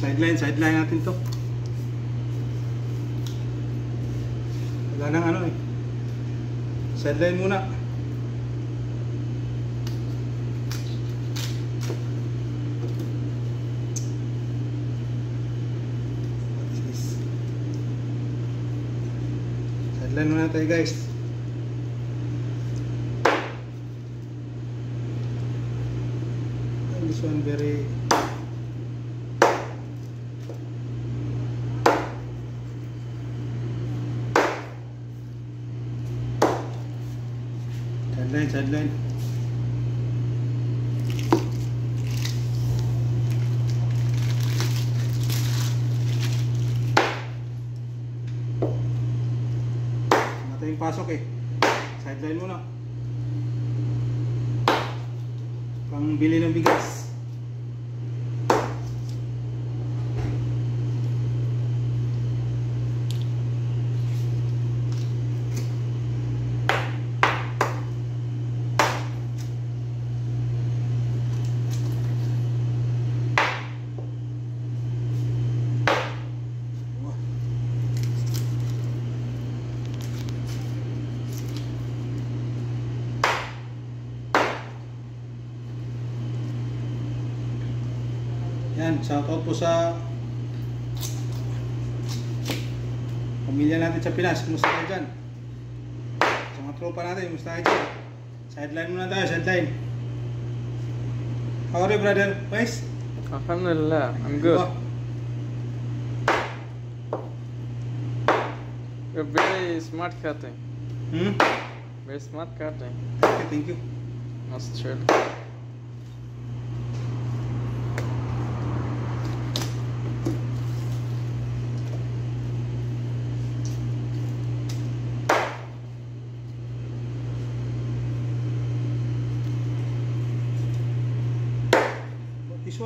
Sideline, sideline natin to. Wala nang ano eh. Sideline muna. Sideline muna tayo guys. This one very Sideline, sideline. Mata yung pasok eh. Sideline muna. Pang bili ng bigas. Yan, shoutout po sa pamilya natin sa Pinas. Kumusta kayo dyan? Sa mga tropa natin, kumusta kayo dyan? Sideline muna tayo, sideline. How are you, brother? Wise? Alhamdulillah, I'm good. Diba? You're very smart cutting. Hmm? Very smart cutting. Thank you, thank you. Must chill.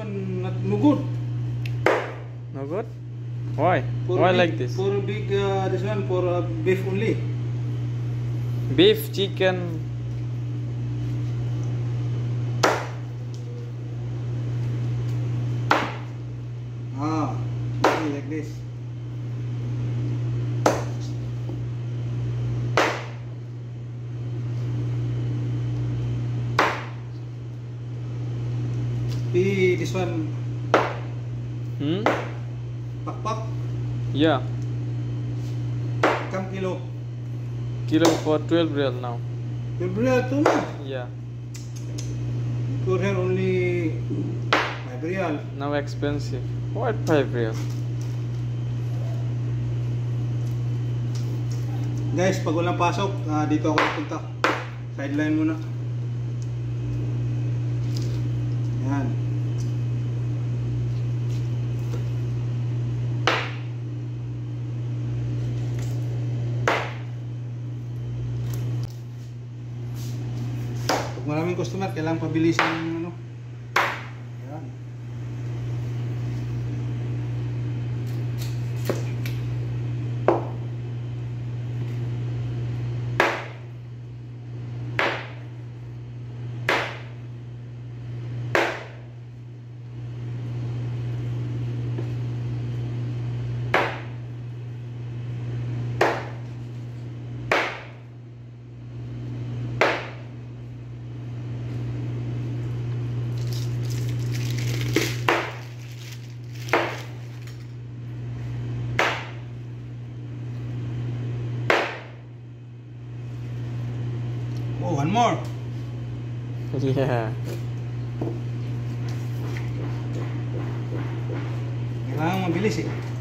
One not no good. No good? Why? For Why big, like this? For big, uh, this one for uh, beef only. Beef, chicken. This one Hmm? pakpak Yeah. kam kilo. Kilo for 12 real now. Your real too na. Yeah. For here only five real. Now expensive. What 5 real? Guys, pag walang pasok, ah, dito ako pupunta. Sideline muna. Yan. Customer, kailangan pabilisin yung ano. Yeah. Kailangan mabilis eh.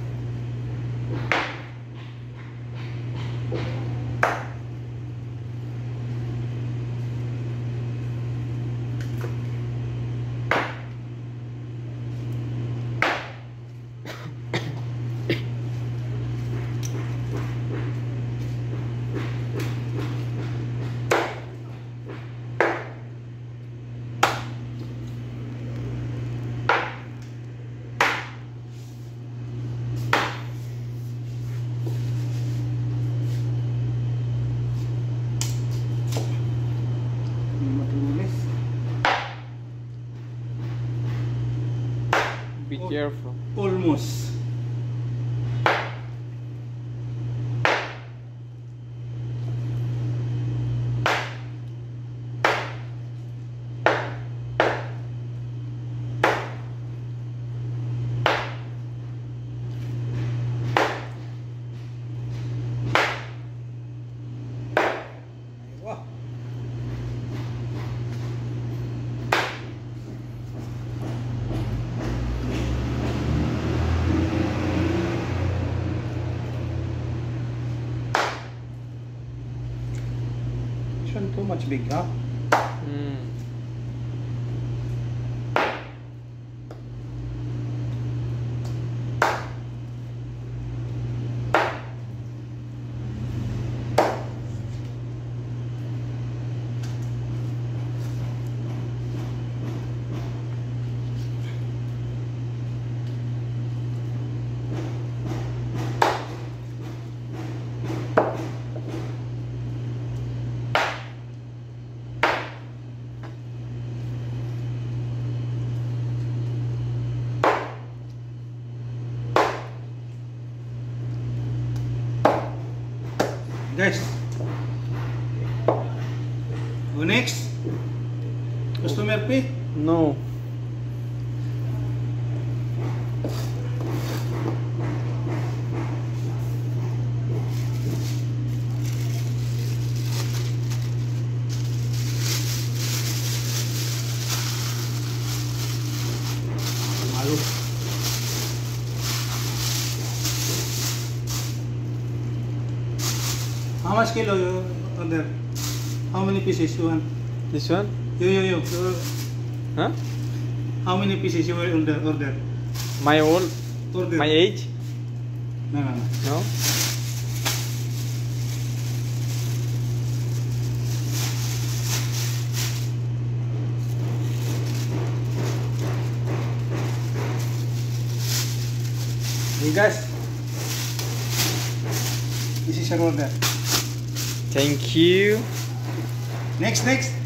Careful. Almost. Too much big, huh? Hmm. that's Unix, next. Customer pay no. Maluco. How much kilo you order? How many pieces you want? This one? You, you, you. you Huh? how many pieces you will order? Order. My old, Order. my age? No, no, no. No. Hey guys. This is your order. Thank you. Next, next.